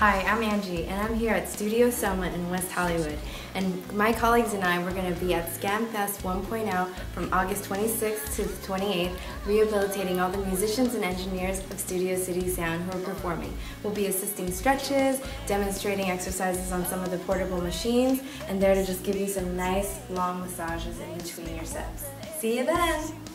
Hi, I'm Angie, and I'm here at Studio Soma in West Hollywood. And my colleagues and I, we're going to be at ScamFest 1.0 from August 26th to 28th, rehabilitating all the musicians and engineers of Studio City Sound who are performing. We'll be assisting stretches, demonstrating exercises on some of the portable machines, and there to just give you some nice long massages in between your sets. See you then!